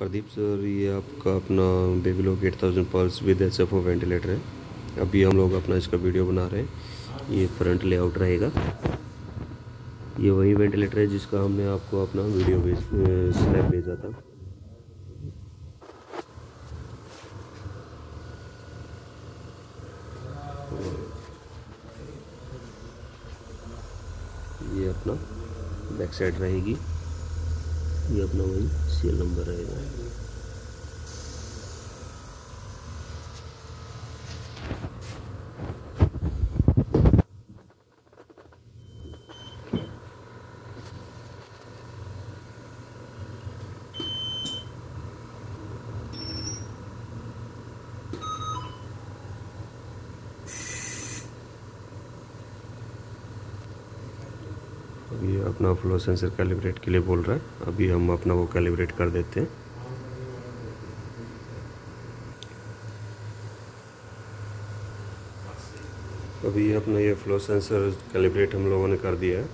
Pradeep sir, ये आपका अपना Babylog eight thousand plus with S F ventilator है। अभी हम लोग अपना इसका वीडियो बना रहे हैं। ये फ्रंट लेआउट रहेगा। ये वही वेंटिलेटर है जिसका हमने आपको अपना वीडियो भेज स्नैप भेजा था। ये अपना बैक साइड रहेगी। ये अपना वही सेल नंबर रहेगा। अभी अपना फ्लो सेंसर कैलिब्रेट के लिए बोल रहा है। अभी हम अपना वो कैलिब्रेट कर देते हैं। अभी अपना ये फ्लो सेंसर कैलिब्रेट हम लोगों ने कर दिया है।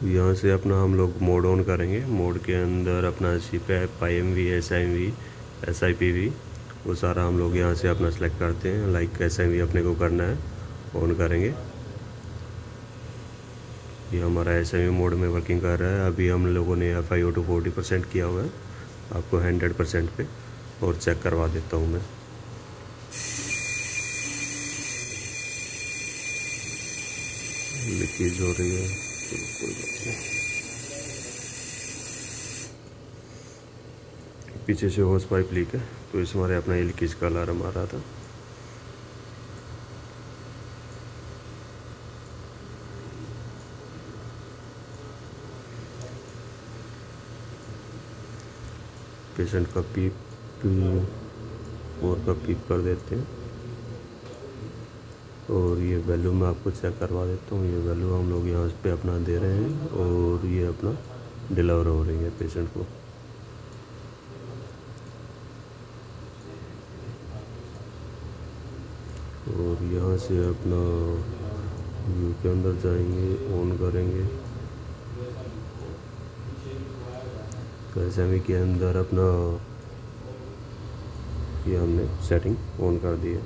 तो यहाँ से अपना हम लोग मोड ऑन करेंगे। मोड के अंदर अपना CPAP I M V S I M V S I P V वो सारा हम लोग यहाँ से अपना सेलेक्ट करते हैं। लाइक कैसे भी अपने को करना है ऑन करेंगे। ये हमारा एस मोड में वर्किंग कर रहा है। अभी हम लोगों ने F I O two forty percent किया हुआ है, आपको हंड्रेड परसेंट पे, और चेक करवा देता हूँ मैं। लीकेज हो रही है पीछे से होस पाइप लीक है तो इस हमारे अपना ये लीकेज का अलार्म आ रहा था। पेशेंट का पीप, और का पीप कर देते हैं। और ये वैल्यू मैं आपको चेक करवा देता हूँ। ये वैल्यू हम लोग यहाँ पे अपना दे रहे हैं, और ये अपना डिलीवर हो रही है पेशेंट को। और यहाँ से अपना व्यू के अंदर जाएँगे ऑन करेंगे। कैसे के अंदर अपना ये हमने सेटिंग ऑन कर दी है।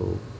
ओके